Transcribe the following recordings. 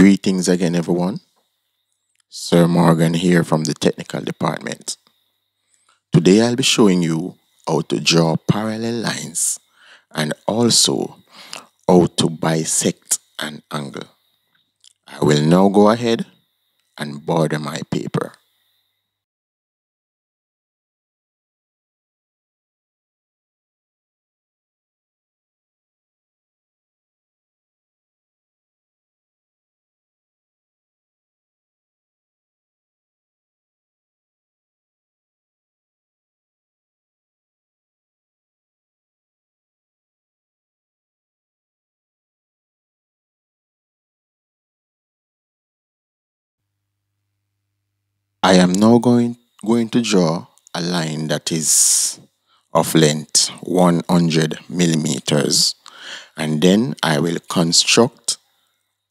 Greetings again everyone. Sir Morgan here from the technical department. Today I'll be showing you how to draw parallel lines and also how to bisect an angle. I will now go ahead and border my paper. I am now going, going to draw a line that is of length 100 millimeters and then I will construct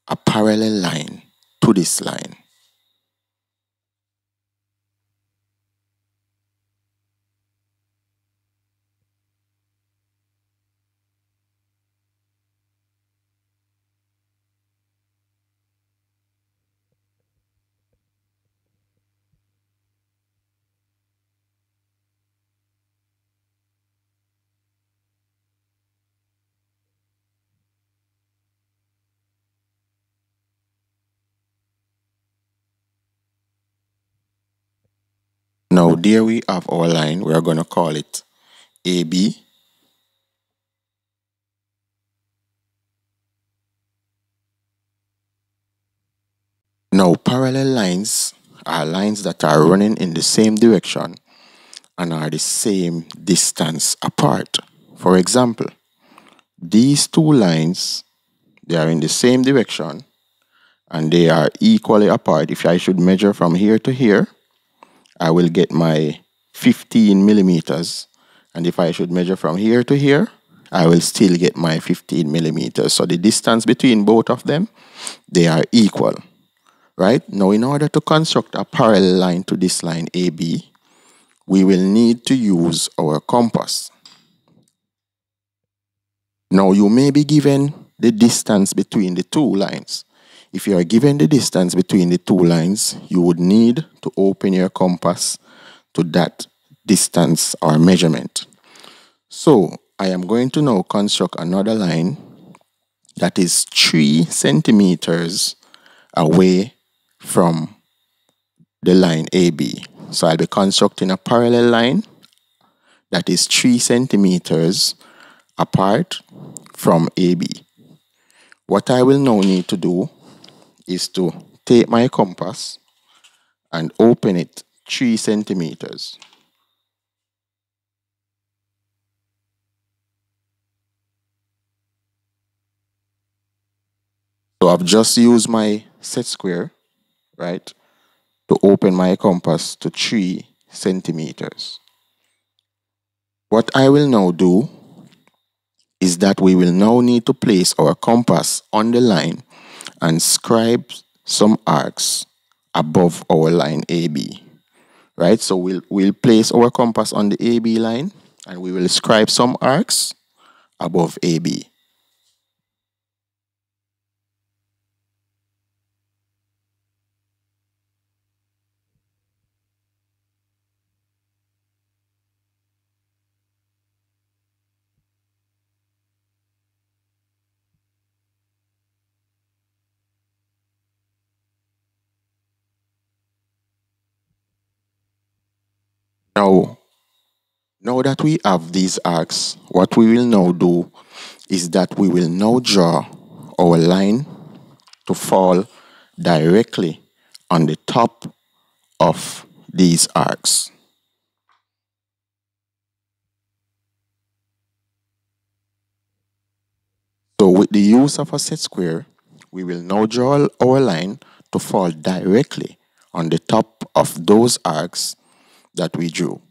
a parallel line to this line. Now there we have our line. We are going to call it AB. Now parallel lines are lines that are running in the same direction and are the same distance apart. For example, these two lines, they are in the same direction and they are equally apart. If I should measure from here to here, I will get my 15 millimeters. And if I should measure from here to here, I will still get my 15 millimeters. So the distance between both of them, they are equal, right? Now, in order to construct a parallel line to this line AB, we will need to use our compass. Now, you may be given the distance between the two lines. If you are given the distance between the two lines, you would need to open your compass to that distance or measurement. So I am going to now construct another line that is 3 centimeters away from the line AB. So I'll be constructing a parallel line that is 3 centimeters apart from AB. What I will now need to do is to take my compass and open it 3 centimeters. So I've just used my set square, right, to open my compass to 3 centimeters. What I will now do is that we will now need to place our compass on the line and scribe some arcs above our line AB. Right, so we'll, we'll place our compass on the AB line and we will scribe some arcs above AB. Now, now that we have these arcs, what we will now do is that we will now draw our line to fall directly on the top of these arcs. So with the use of a set square, we will now draw our line to fall directly on the top of those arcs that we drew.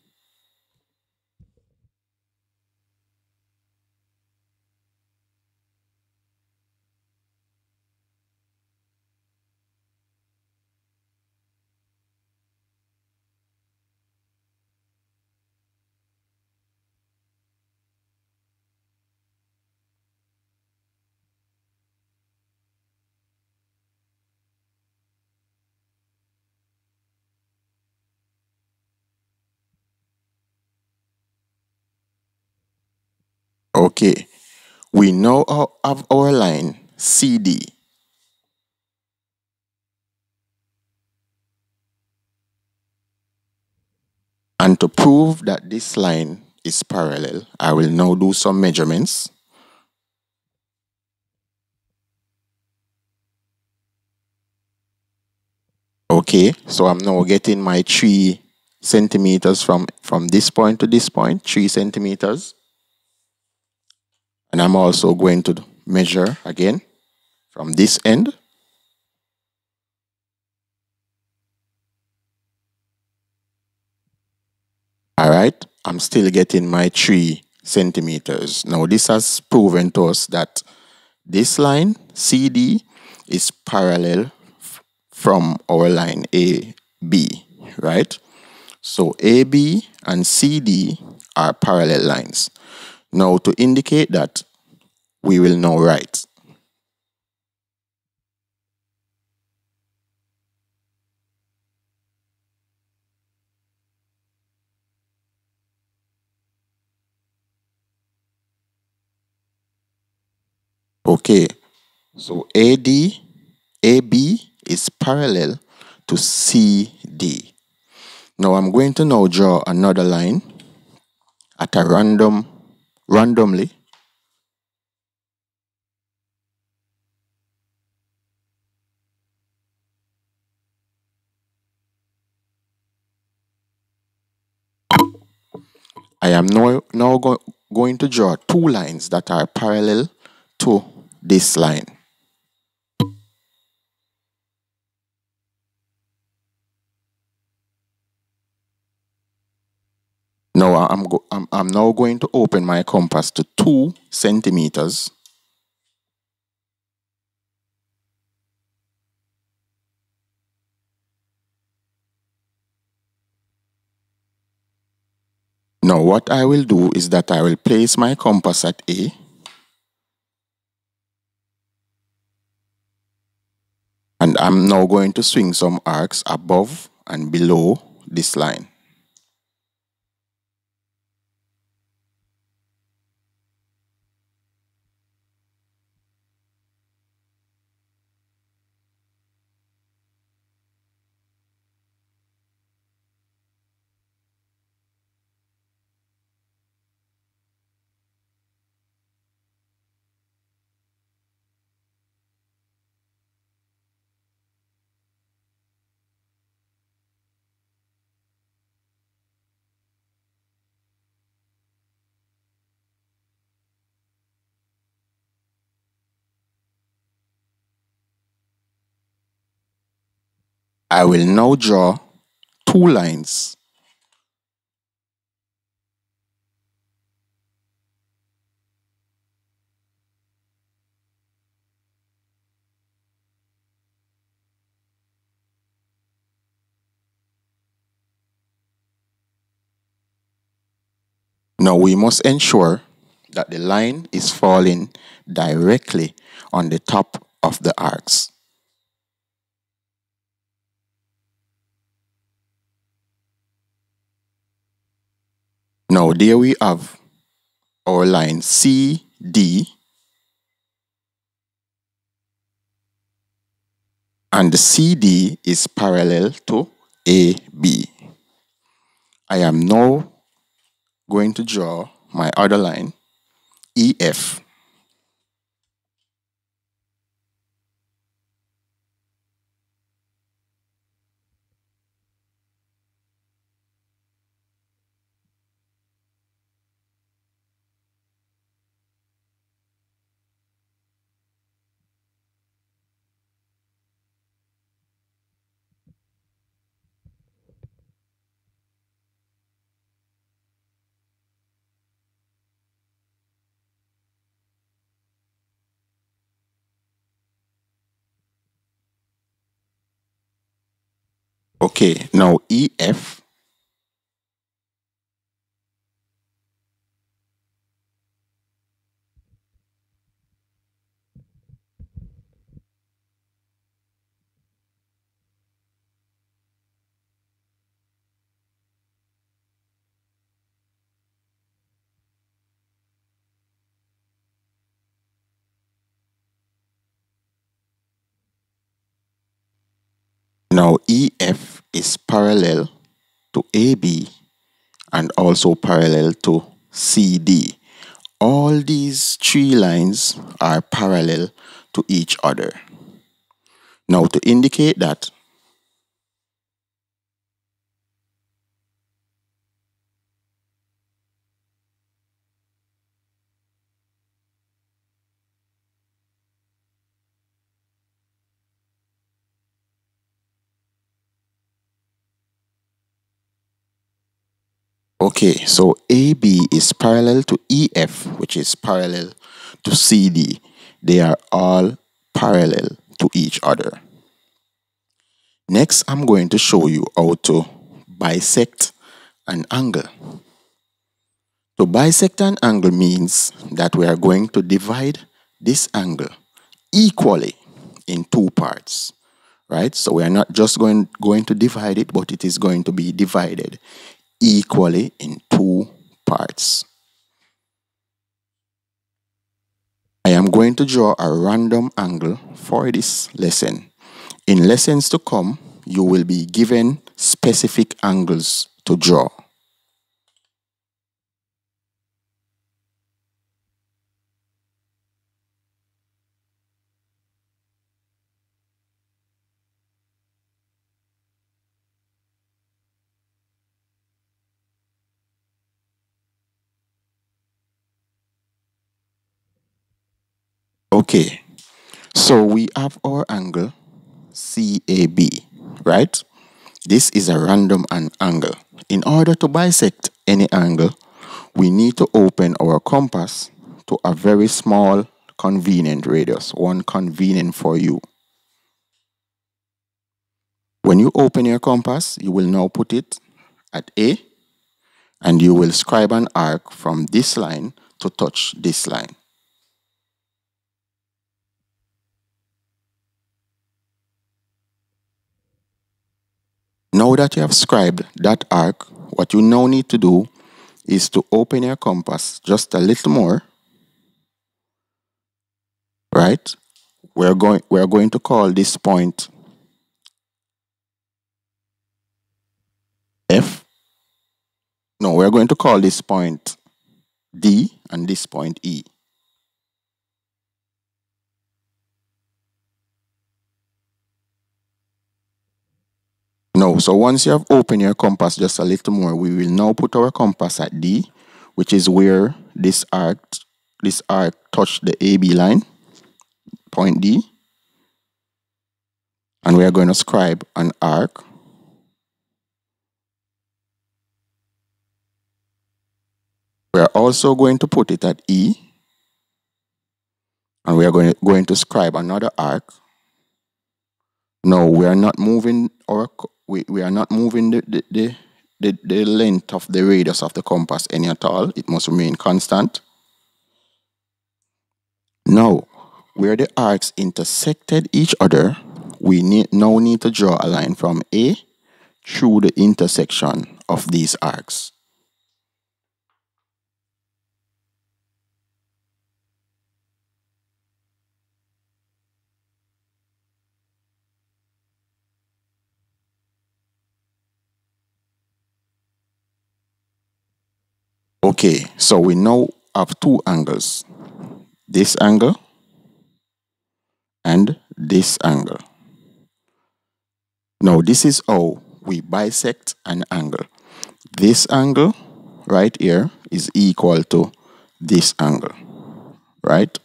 Okay, we now have our line CD. And to prove that this line is parallel, I will now do some measurements. Okay, so I'm now getting my 3 centimeters from, from this point to this point, 3 centimeters. And I'm also going to measure again from this end. All right, I'm still getting my 3 centimeters. Now this has proven to us that this line CD is parallel from our line AB, right? So AB and CD are parallel lines. Now to indicate that, we will now write Okay, so AD, AB is parallel to CD. Now I'm going to now draw another line at a random, randomly. I am now, now go, going to draw two lines that are parallel to this line. Now I'm, go I'm, I'm now going to open my compass to 2 centimeters. Now what I will do is that I will place my compass at A. And I'm now going to swing some arcs above and below this line. I will now draw two lines. Now we must ensure that the line is falling directly on the top of the arcs. Now there we have our line CD and the CD is parallel to AB. I am now going to draw my other line EF. Okay, now EF Now EF is parallel to AB and also parallel to CD. All these three lines are parallel to each other. Now to indicate that Okay, so AB is parallel to EF, which is parallel to CD. They are all parallel to each other. Next, I'm going to show you how to bisect an angle. To bisect an angle means that we are going to divide this angle equally in two parts, right? So we are not just going, going to divide it, but it is going to be divided equally in two parts. I am going to draw a random angle for this lesson. In lessons to come, you will be given specific angles to draw. Okay, so we have our angle CAB, right? This is a random an angle. In order to bisect any angle, we need to open our compass to a very small convenient radius, one convenient for you. When you open your compass, you will now put it at A and you will scribe an arc from this line to touch this line. Now that you have scribed that arc, what you now need to do is to open your compass just a little more. Right? We're going we're going to call this point F. No, we're going to call this point D and this point E. No, so once you have opened your compass just a little more, we will now put our compass at D, which is where this arc, this arc touched the AB line, point D. And we are going to scribe an arc We are also going to put it at E. And we are going to, going to scribe another arc. No, we are not moving our we, we are not moving the, the, the, the, the length of the radius of the compass any at all. It must remain constant. Now, where the arcs intersected each other, we need, now need to draw a line from A through the intersection of these arcs. Okay, so we now have two angles. This angle and this angle. Now this is how we bisect an angle. This angle right here is equal to this angle, right?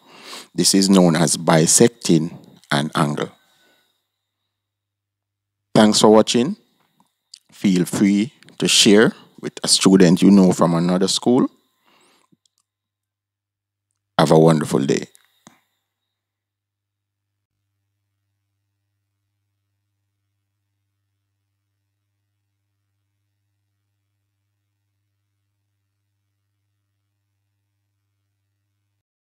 This is known as bisecting an angle. Thanks for watching. Feel free to share with a student you know from another school. Have a wonderful day.